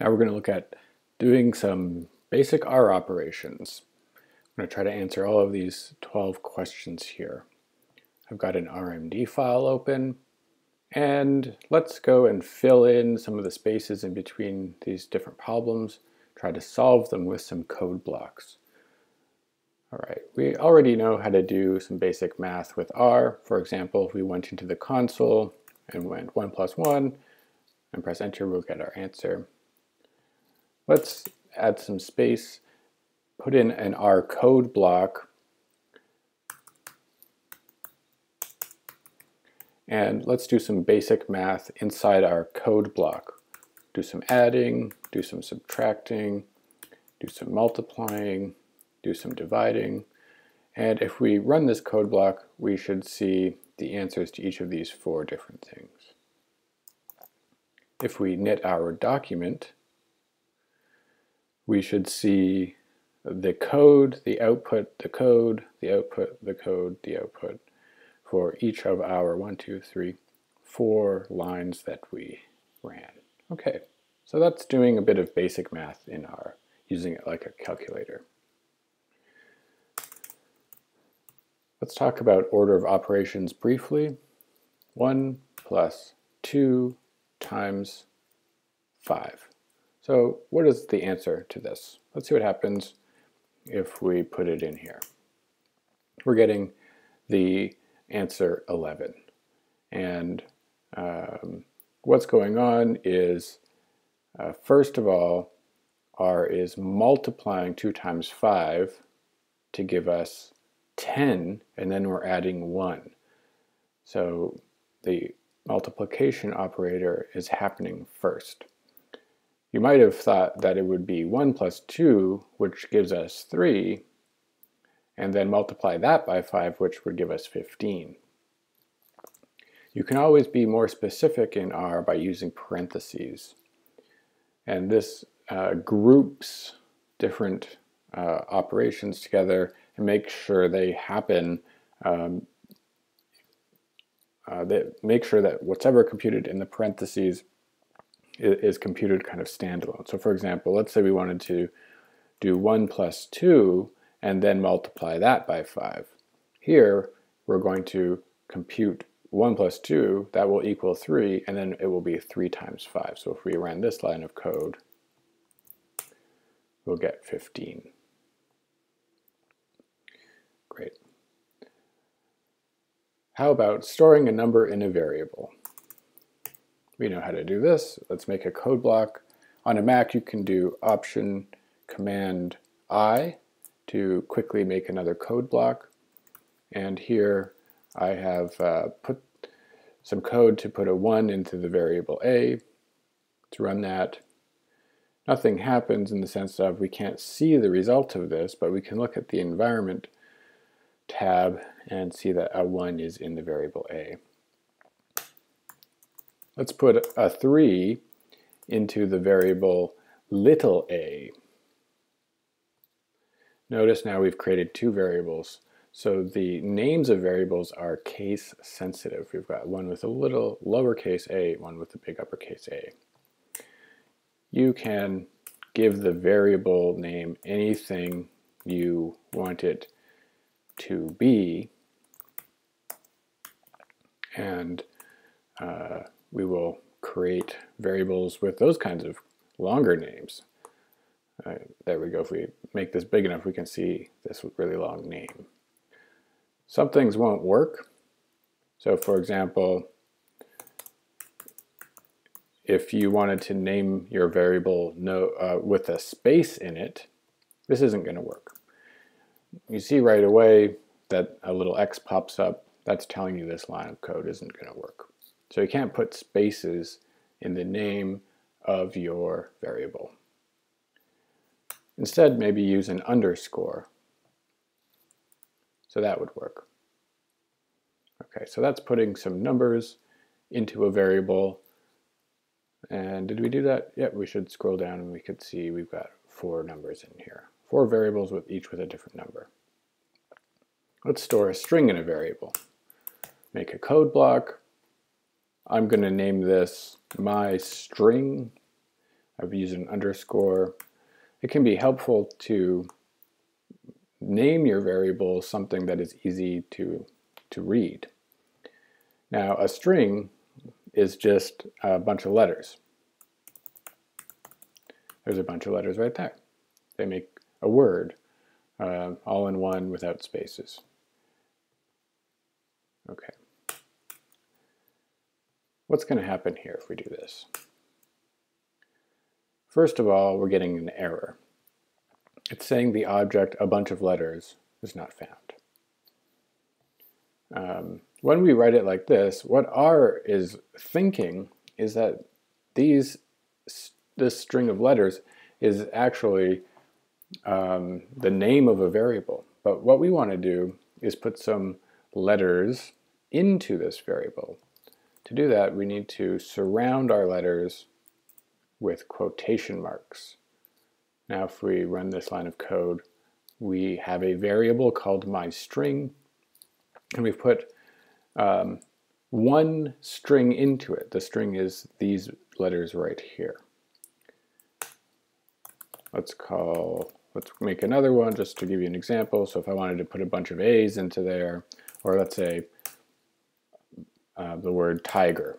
Now we're going to look at doing some basic R operations. I'm going to try to answer all of these 12 questions here. I've got an RMD file open, and let's go and fill in some of the spaces in between these different problems, try to solve them with some code blocks. All right, we already know how to do some basic math with R. For example, if we went into the console and went 1 plus 1 and press enter, we'll get our answer. Let's add some space, put in an R code block, and let's do some basic math inside our code block. Do some adding, do some subtracting, do some multiplying, do some dividing, and if we run this code block, we should see the answers to each of these four different things. If we knit our document, we should see the code, the output, the code, the output, the code, the output for each of our one, two, three, four lines that we ran. Okay, so that's doing a bit of basic math in R, using it like a calculator. Let's talk about order of operations briefly. 1 plus 2 times 5. So what is the answer to this? Let's see what happens if we put it in here. We're getting the answer 11. And um, what's going on is, uh, first of all, r is multiplying 2 times 5 to give us 10, and then we're adding 1. So the multiplication operator is happening first. You might have thought that it would be 1 plus 2, which gives us 3, and then multiply that by 5, which would give us 15. You can always be more specific in R by using parentheses. And this uh, groups different uh, operations together and makes sure they happen um, uh, that make sure that whatever computed in the parentheses is, computed kind of standalone. So for example, let's say we wanted to do 1 plus 2 and then multiply that by 5. Here, we're going to compute 1 plus 2, that will equal 3, and then it will be 3 times 5. So if we ran this line of code, we'll get 15. Great. How about storing a number in a variable? We know how to do this. Let's make a code block. On a Mac, you can do Option Command I to quickly make another code block. And here I have uh, put some code to put a 1 into the variable a. Let's run that. Nothing happens in the sense of we can't see the result of this, but we can look at the environment tab and see that a 1 is in the variable a. Let's put a 3 into the variable little a. Notice now we've created two variables. So the names of variables are case sensitive. We've got one with a little lowercase a, one with a big uppercase a. You can give the variable name anything you want it to be, and uh, we will create variables with those kinds of longer names. Uh, there we go. If we make this big enough, we can see this really long name. Some things won't work. So for example, if you wanted to name your variable no, uh, with a space in it, this isn't going to work. You see right away that a little X pops up. That's telling you this line of code isn't going to work. So you can't put spaces in the name of your variable. Instead, maybe use an underscore. So that would work. Okay, so that's putting some numbers into a variable. And did we do that? Yep, we should scroll down and we could see we've got four numbers in here. Four variables with each with a different number. Let's store a string in a variable. Make a code block, I'm going to name this my string. I've used an underscore. It can be helpful to name your variable something that is easy to, to read. Now a string is just a bunch of letters. There's a bunch of letters right there. They make a word, uh, all in one without spaces. Okay. What's going to happen here if we do this? First of all, we're getting an error. It's saying the object, a bunch of letters, is not found. Um, when we write it like this, what R is thinking is that these this string of letters is actually um, the name of a variable. But what we want to do is put some letters into this variable. To do that, we need to surround our letters with quotation marks. Now if we run this line of code, we have a variable called myString, and we've put um, one string into it. The string is these letters right here. Let's call, let's make another one just to give you an example. So if I wanted to put a bunch of A's into there, or let's say uh, the word tiger,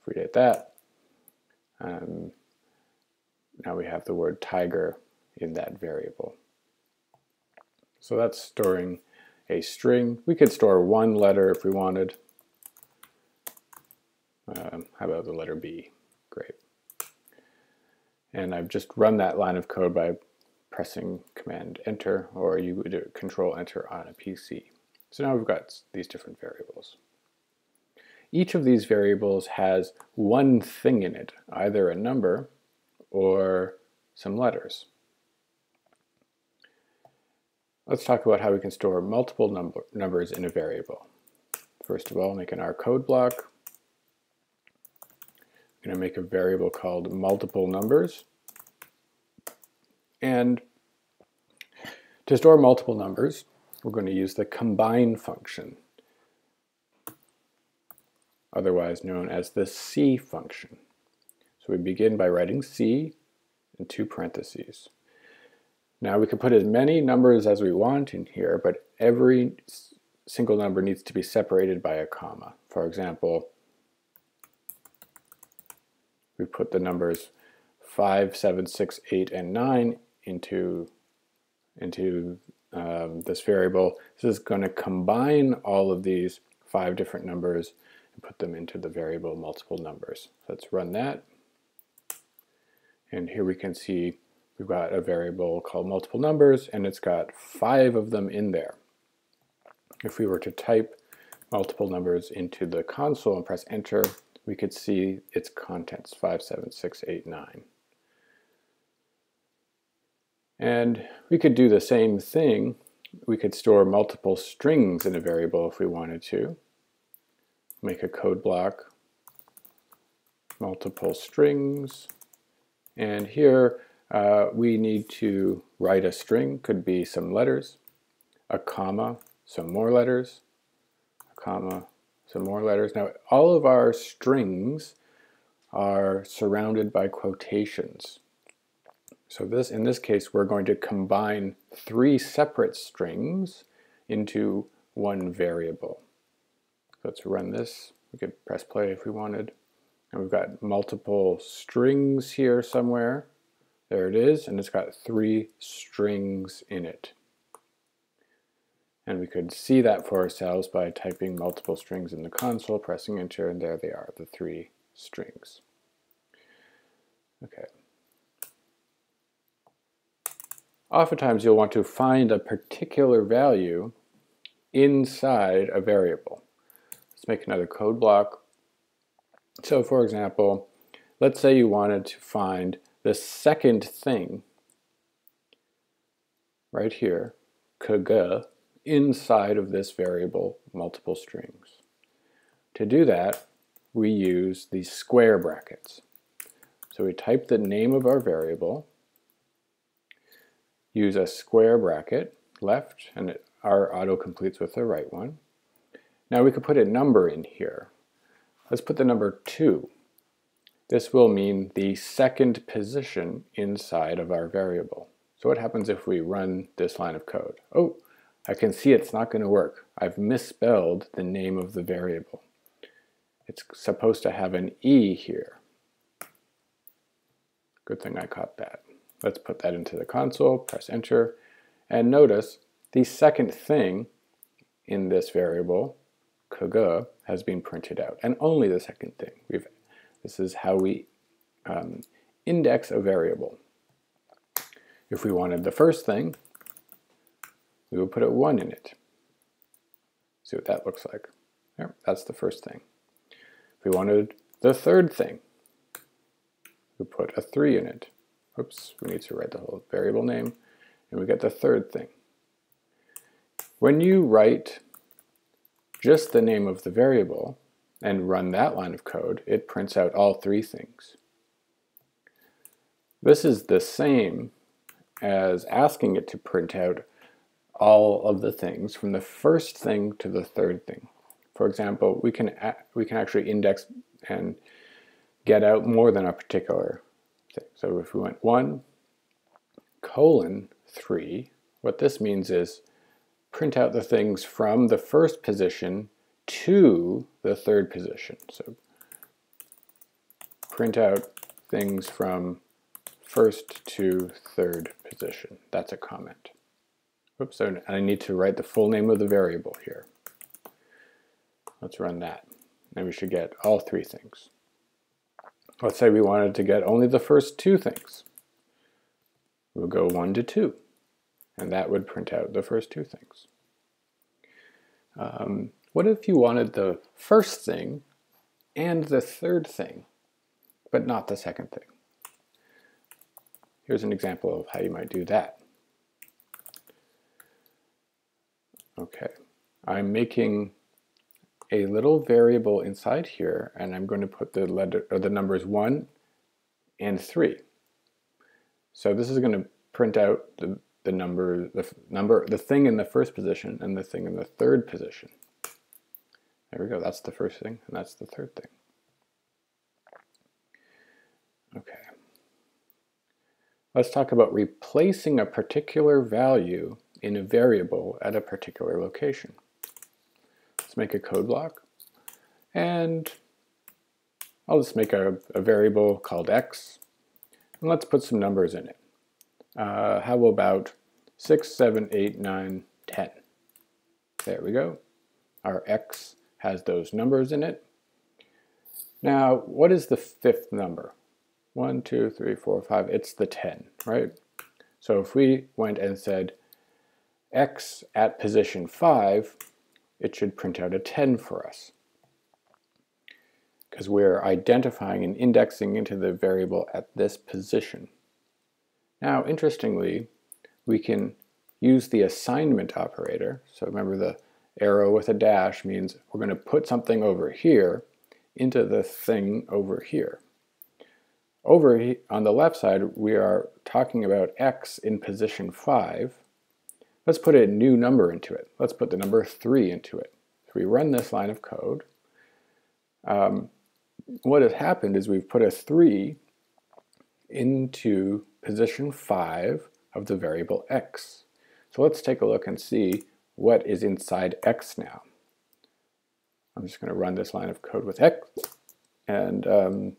if we did that, um, now we have the word tiger in that variable. So that's storing a string. We could store one letter if we wanted. Um, how about the letter B? Great. And I've just run that line of code by pressing Command Enter, or you would do Control Enter on a PC. So now we've got these different variables. Each of these variables has one thing in it, either a number or some letters. Let's talk about how we can store multiple number, numbers in a variable. First of all, make an R code block. I'm going to make a variable called multiple numbers. And to store multiple numbers, we're going to use the combine function, otherwise known as the C function. So we begin by writing C in two parentheses. Now we can put as many numbers as we want in here, but every single number needs to be separated by a comma. For example, we put the numbers 5, 7, 6, 8, and 9 into, into um, this variable. This is going to combine all of these five different numbers and put them into the variable multiple numbers. Let's run that. And here we can see we've got a variable called multiple numbers and it's got five of them in there. If we were to type multiple numbers into the console and press enter, we could see its contents, 5, 7, 6, 8, 9. And we could do the same thing. We could store multiple strings in a variable if we wanted to. Make a code block, multiple strings, and here uh, we need to write a string, could be some letters, a comma, some more letters, a comma, some more letters. Now all of our strings are surrounded by quotations. So this, in this case, we're going to combine three separate strings into one variable. Let's run this. We could press play if we wanted. And we've got multiple strings here somewhere. There it is, and it's got three strings in it. And we could see that for ourselves by typing multiple strings in the console, pressing enter, and there they are, the three strings. Okay. Oftentimes you'll want to find a particular value inside a variable. Let's make another code block so for example, let's say you wanted to find the second thing right here, kg, inside of this variable multiple strings. To do that, we use the square brackets. So we type the name of R variable, use a square bracket left, and our auto completes with the right one. Now we could put a number in here. Let's put the number 2. this will mean the second position inside of our variable. So what happens if we run this line of code? Oh, I can see it's not going to work. I've misspelled the name of the variable. It's supposed to have an E here. Good thing I caught that. Let's put that into the console, press enter, and notice the second thing in this variable, kg, has been printed out, and only the second thing. We've, this is how we um, index a variable. If we wanted the first thing, we would put a 1 in it. See what that looks like. There, that's the first thing. If we wanted the third thing, we put a 3 in it. Oops, we need to write the whole variable name, and we get the third thing. When you write just the name of the variable and run that line of code, it prints out all three things. This is the same as asking it to print out all of the things from the first thing to the third thing. For example, we can we can actually index and get out more than a particular thing. So if we went 1 colon 3, what this means is print out the things from the first position to the third position. So print out things from first to third position. That's a comment. Oops, I need to write the full name of the variable here. Let's run that. And we should get all three things. Let's say we wanted to get only the first two things. We'll go 1 to 2, and that would print out the first two things. Um, what if you wanted the first thing and the third thing, but not the second thing? Here's an example of how you might do that. Okay, I'm making a little variable inside here and I'm going to put the letter or the numbers 1 and 3. So this is going to print out the, the number the number the thing in the first position and the thing in the third position. There we go. That's the first thing and that's the third thing. Okay. Let's talk about replacing a particular value in a variable at a particular location Let's make a code block. And I'll just make a, a variable called x. And let's put some numbers in it. Uh, how about 6, 7, 8, 9, 10? There we go. Our x has those numbers in it. Now, what is the fifth number? 1, 2, 3, 4, 5. It's the 10, right? So if we went and said x at position 5, it should print out a 10 for us because we're identifying and indexing into the variable at this position. Now, interestingly, we can use the assignment operator. So remember the arrow with a dash means we're going to put something over here into the thing over here. Over on the left side, we are talking about x in position 5, Let's put a new number into it. Let's put the number 3 into it. So we run this line of code. Um, what has happened is we've put a 3 into position 5 of the variable x. So let's take a look and see what is inside x now. I'm just going to run this line of code with x, and um,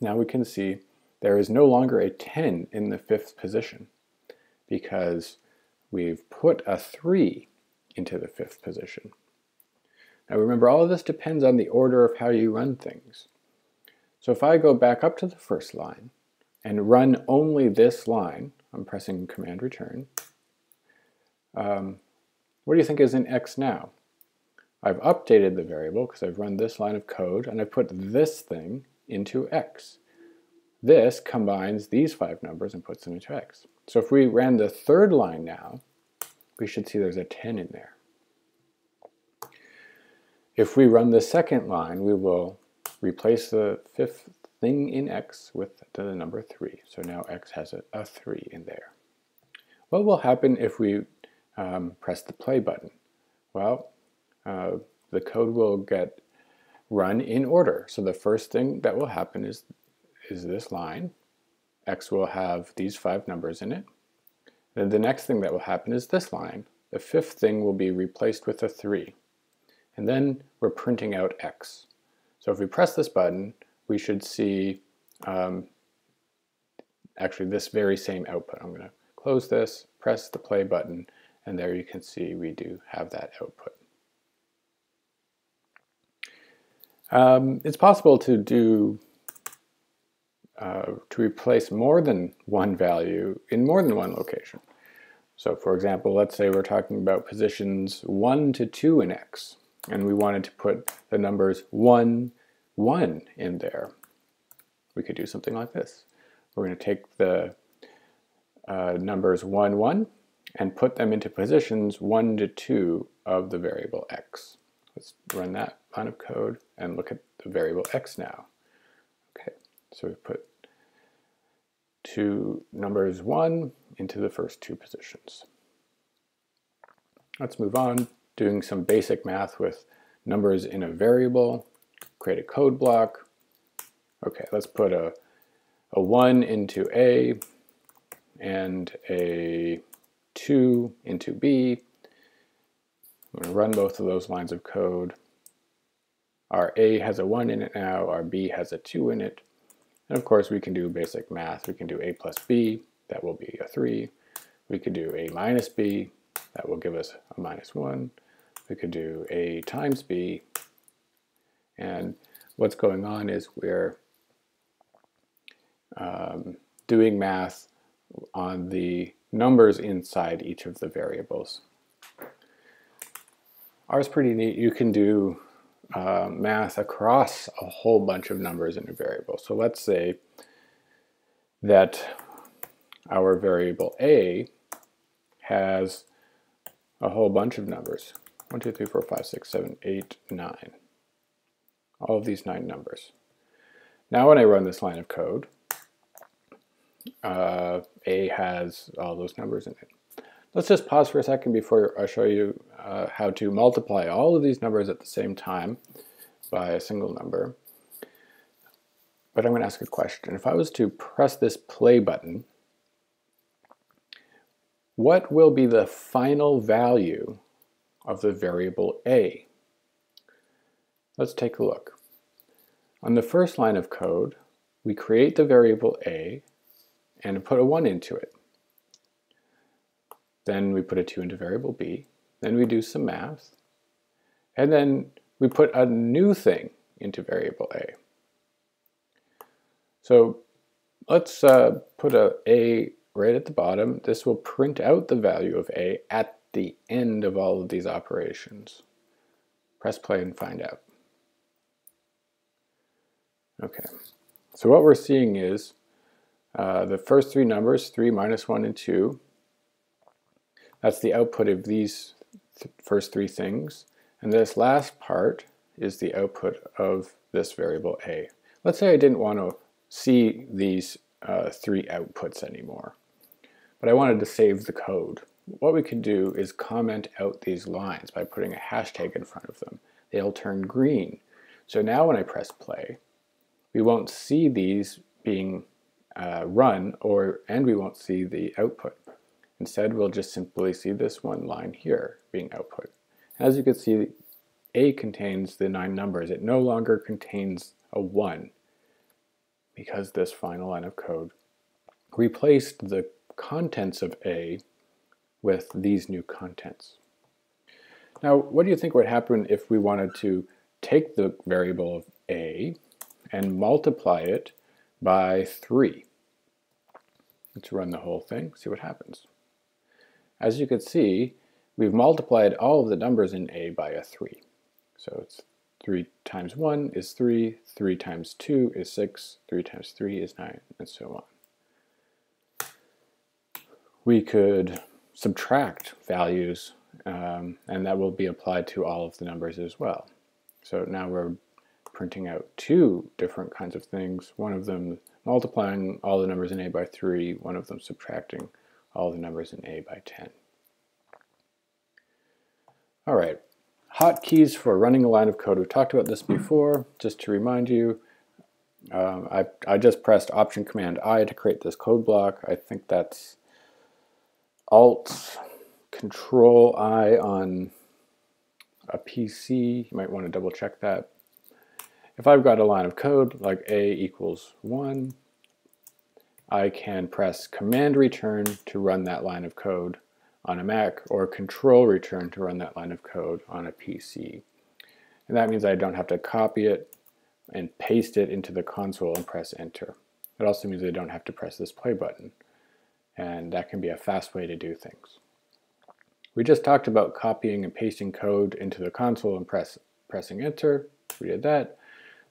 now we can see there is no longer a 10 in the fifth position because we've put a 3 into the fifth position. Now remember, all of this depends on the order of how you run things. So if I go back up to the first line and run only this line, I'm pressing Command Return, um, what do you think is in X now? I've updated the variable because I've run this line of code and I put this thing into X. This combines these five numbers and puts them into X. So if we ran the third line now, we should see there's a 10 in there. If we run the second line, we will replace the fifth thing in x with the number 3. So now x has a, a 3 in there. What will happen if we um, press the play button? Well, uh, the code will get run in order. So the first thing that will happen is, is this line. X will have these five numbers in it. Then the next thing that will happen is this line. The fifth thing will be replaced with a 3. And then we're printing out X. So if we press this button, we should see um, actually this very same output. I'm going to close this, press the play button, and there you can see we do have that output. Um, it's possible to do uh, to replace more than one value in more than one location. So for example, let's say we're talking about positions 1 to 2 in X, and we wanted to put the numbers 1, 1 in there. We could do something like this. We're going to take the uh, numbers 1, 1 and put them into positions 1 to 2 of the variable x. Let's run that line of code and look at the variable x now. Okay, so we put two numbers 1 into the first two positions. Let's move on, doing some basic math with numbers in a variable, create a code block. Okay, let's put a, a 1 into A and a 2 into B. I'm going to run both of those lines of code. Our A has a 1 in it now, our B has a 2 in it. And of course we can do basic math. We can do A plus B, that will be a 3. We could do A minus B, that will give us a minus 1. We could do A times B. And what's going on is we're um, doing math on the numbers inside each of the variables. R is pretty neat. You can do uh, math across a whole bunch of numbers in a variable. So let's say that our variable a has a whole bunch of numbers. 1, 2, 3, 4, 5, 6, 7, 8, 9. All of these nine numbers. Now when I run this line of code, uh, A has all those numbers in it. Let's just pause for a second before I show you uh, how to multiply all of these numbers at the same time by a single number. But I'm going to ask a question. If I was to press this play button, what will be the final value of the variable a? Let's take a look. On the first line of code, we create the variable a and put a 1 into it. Then we put a 2 into variable b. Then we do some math. And then we put a new thing into variable a. So let's uh, put a a right at the bottom. This will print out the value of a at the end of all of these operations. Press play and find out. Okay, so what we're seeing is uh, the first three numbers, 3, minus 1, and 2, that's the output of these th first three things. And this last part is the output of this variable a. Let's say I didn't want to see these uh, three outputs anymore, but I wanted to save the code. What we could do is comment out these lines by putting a hashtag in front of them. They'll turn green. So now when I press play, we won't see these being uh, run or and we won't see the output. Instead, we'll just simply see this one line here being output. As you can see, A contains the nine numbers. It no longer contains a 1 because this final line of code replaced the contents of A with these new contents. Now, what do you think would happen if we wanted to take the variable of A and multiply it by 3. Let's run the whole thing, see what happens. As you can see, we've multiplied all of the numbers in A by a 3. So it's 3 times 1 is 3, 3 times 2 is 6, 3 times 3 is 9, and so on. We could subtract values, um, and that will be applied to all of the numbers as well. So now we're printing out two different kinds of things, one of them multiplying all the numbers in A by 3, one of them subtracting all the numbers in A by 10. All right, hotkeys for running a line of code. We've talked about this before. Just to remind you, um, I, I just pressed Option Command I to create this code block. I think that's Alt Control I on a PC. You might want to double check that. If I've got a line of code like A equals 1, I can press Command Return to run that line of code on a Mac or Control Return to run that line of code on a PC. And that means I don't have to copy it and paste it into the console and press enter. It also means I don't have to press this play button. And that can be a fast way to do things. We just talked about copying and pasting code into the console and press, pressing enter. We did that.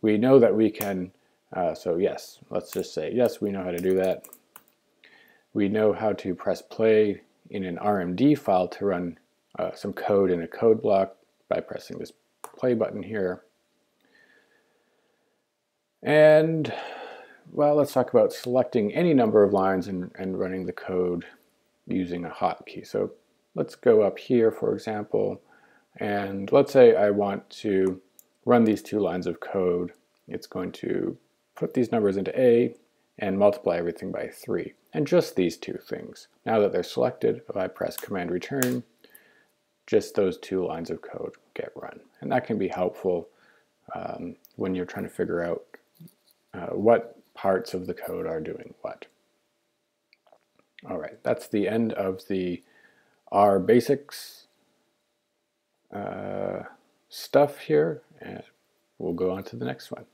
We know that we can, uh, so yes, let's just say, yes, we know how to do that. We know how to press play in an RMD file to run uh, some code in a code block by pressing this play button here. And well, let's talk about selecting any number of lines and, and running the code using a hotkey. So let's go up here, for example, and let's say I want to run these two lines of code. It's going to put these numbers into A and multiply everything by 3. And just these two things. Now that they're selected, if I press Command Return, just those two lines of code get run. And that can be helpful um, when you're trying to figure out uh, what parts of the code are doing what. All right, that's the end of the R basics uh, stuff here, and we'll go on to the next one.